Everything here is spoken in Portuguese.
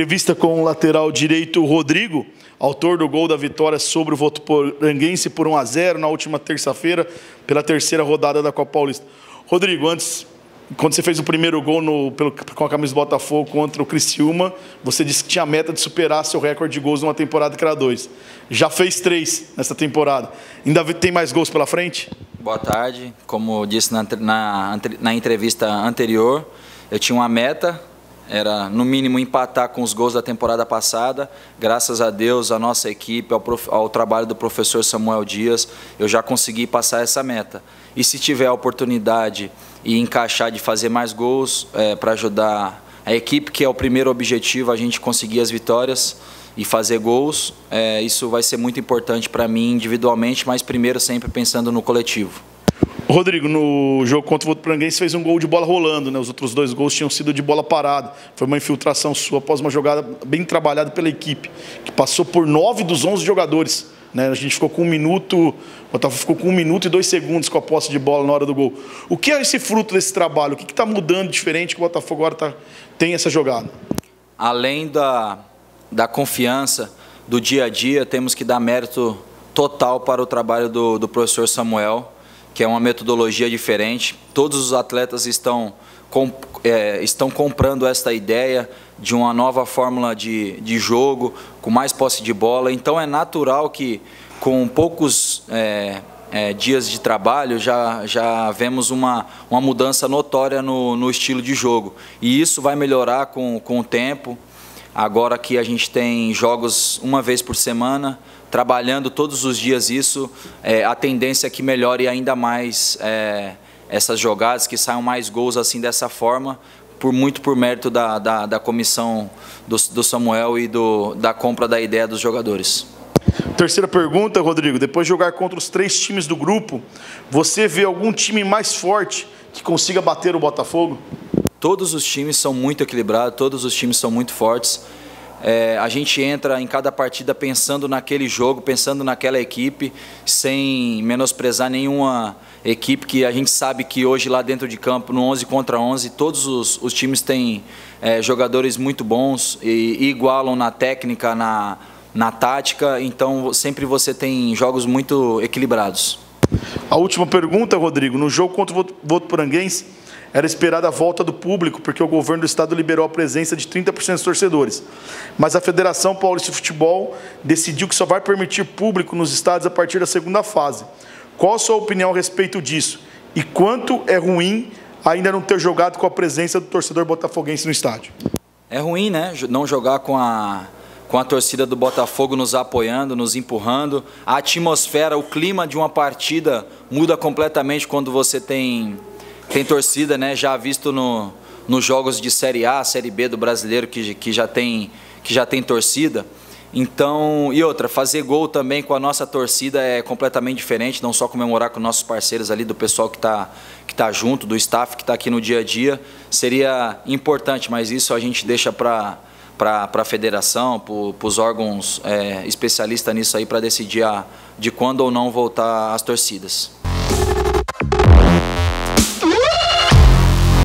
Entrevista com o lateral direito Rodrigo, autor do gol da vitória sobre o Votuporanguense por 1 a 0 na última terça-feira, pela terceira rodada da Copa Paulista. Rodrigo, antes, quando você fez o primeiro gol no, pelo, com a camisa do Botafogo contra o Criciúma, você disse que tinha a meta de superar seu recorde de gols numa temporada que era dois. Já fez três nessa temporada. Ainda tem mais gols pela frente? Boa tarde. Como disse na, na, na entrevista anterior, eu tinha uma meta era no mínimo empatar com os gols da temporada passada. Graças a Deus, a nossa equipe, ao, prof, ao, trabalho do professor Samuel Dias, eu já consegui passar essa meta. E se tiver a oportunidade e encaixar de fazer mais gols é, para ajudar a equipe, que é o primeiro objetivo, a gente conseguir as vitórias e fazer gols, é, isso vai ser muito importante para mim individualmente, mas primeiro sempre pensando no coletivo. Rodrigo, no jogo contra o Votuporanguense fez um gol de bola rolando, né? Os outros dois gols tinham sido de bola parada. Foi uma infiltração sua após uma jogada bem trabalhada pela equipe, que passou por nove dos onze jogadores. Né? A gente ficou com um minuto, o Botafogo ficou com um minuto e dois segundos com a posse de bola na hora do gol. O que é esse fruto desse trabalho? O que está mudando diferente que o Botafogo agora tá, tem essa jogada? Além da, da confiança do dia a dia, temos que dar mérito total para o trabalho do, do professor Samuel que é uma metodologia diferente. Todos os atletas estão, é, estão comprando esta ideia de uma nova fórmula de, de jogo, com mais posse de bola. Então é natural que com poucos é, é, dias de trabalho já, já vemos uma, uma mudança notória no, no estilo de jogo. E isso vai melhorar com, com o tempo. Agora que a gente tem jogos uma vez por semana, trabalhando todos os dias isso, é, a tendência é que melhore ainda mais é, essas jogadas, que saiam mais gols assim dessa forma, por muito por mérito da, da, da comissão do, do, Samuel e do, da compra da ideia dos jogadores. Terceira pergunta, Rodrigo. Depois de jogar contra os três times do grupo, você vê algum time mais forte que consiga bater o Botafogo? Todos os times são muito equilibrados, todos os times são muito fortes. É, a gente entra em cada partida pensando naquele jogo, pensando naquela equipe, sem menosprezar nenhuma equipe que a gente sabe que hoje lá dentro de campo, no 11 contra 11, todos os, os times têm é, jogadores muito bons e, e, igualam na técnica, na, na tática, então sempre você tem jogos muito equilibrados. A última pergunta, Rodrigo, no jogo contra o Votuporanguense, era esperada a volta do público, porque o governo do estado liberou a presença de 30% dos torcedores. Mas a Federação Paulista de Futebol decidiu que só vai permitir público nos estádios a partir da segunda fase. Qual a sua opinião a respeito disso? E quanto é ruim ainda não ter jogado com a presença do torcedor botafoguense no estádio? É ruim, né? Não jogar com a com a torcida do Botafogo nos apoiando, nos empurrando. A atmosfera, o clima de uma partida muda completamente quando você tem tem torcida, né? Já visto no, nos jogos de Série A, Série B do brasileiro que, que, já tem, que já tem torcida. Então, e outra, fazer gol também com a nossa torcida é completamente diferente, não só comemorar com nossos parceiros ali, do pessoal que está que tá junto, do staff que está aqui no dia a dia, seria importante, mas isso a gente deixa para para a federação, para os órgãos é, especialistas nisso aí, para decidir a, de quando ou não voltar as torcidas.